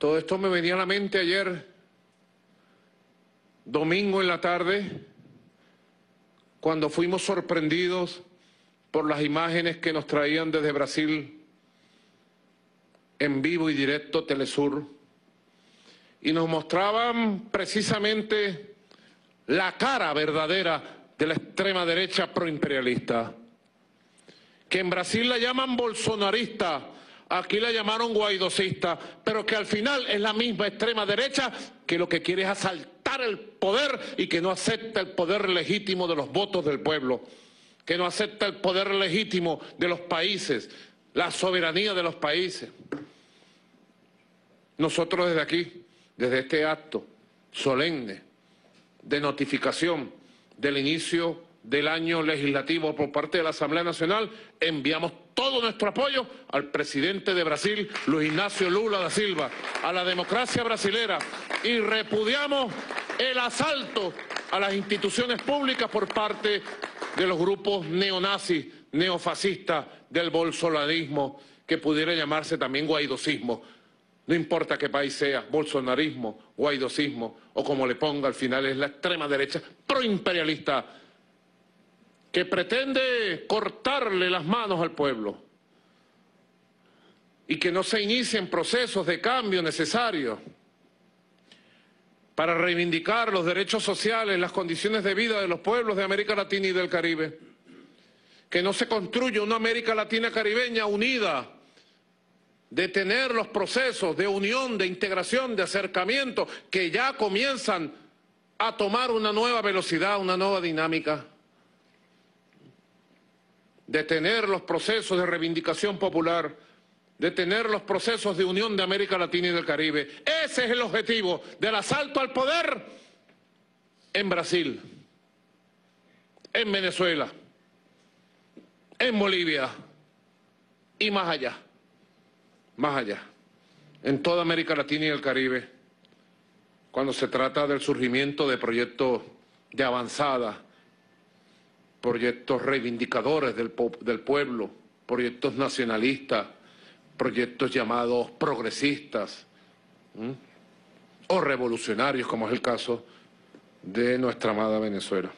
Todo esto me venía a la mente ayer, domingo en la tarde, cuando fuimos sorprendidos por las imágenes que nos traían desde Brasil en vivo y directo Telesur. Y nos mostraban precisamente la cara verdadera de la extrema derecha proimperialista, que en Brasil la llaman bolsonarista, aquí la llamaron guaidocista, pero que al final es la misma extrema derecha que lo que quiere es asaltar el poder y que no acepta el poder legítimo de los votos del pueblo, que no acepta el poder legítimo de los países, la soberanía de los países. Nosotros desde aquí, desde este acto solemne de notificación del inicio del año legislativo por parte de la Asamblea Nacional, enviamos todo nuestro apoyo al presidente de Brasil, Luis Ignacio Lula da Silva, a la democracia brasilera y repudiamos el asalto a las instituciones públicas por parte de los grupos neonazis, neofascistas del bolsonarismo, que pudiera llamarse también guaidosismo. No importa qué país sea, bolsonarismo, guaidosismo o como le ponga al final, es la extrema derecha proimperialista que pretende cortarle las manos al pueblo y que no se inicien procesos de cambio necesarios para reivindicar los derechos sociales, las condiciones de vida de los pueblos de América Latina y del Caribe. Que no se construya una América Latina caribeña unida, detener los procesos de unión, de integración, de acercamiento, que ya comienzan a tomar una nueva velocidad, una nueva dinámica detener los procesos de reivindicación popular, detener los procesos de unión de América Latina y del Caribe. Ese es el objetivo del asalto al poder en Brasil, en Venezuela, en Bolivia y más allá, más allá, en toda América Latina y el Caribe, cuando se trata del surgimiento de proyectos de avanzada, proyectos reivindicadores del, del pueblo, proyectos nacionalistas, proyectos llamados progresistas o revolucionarios, como es el caso de nuestra amada Venezuela.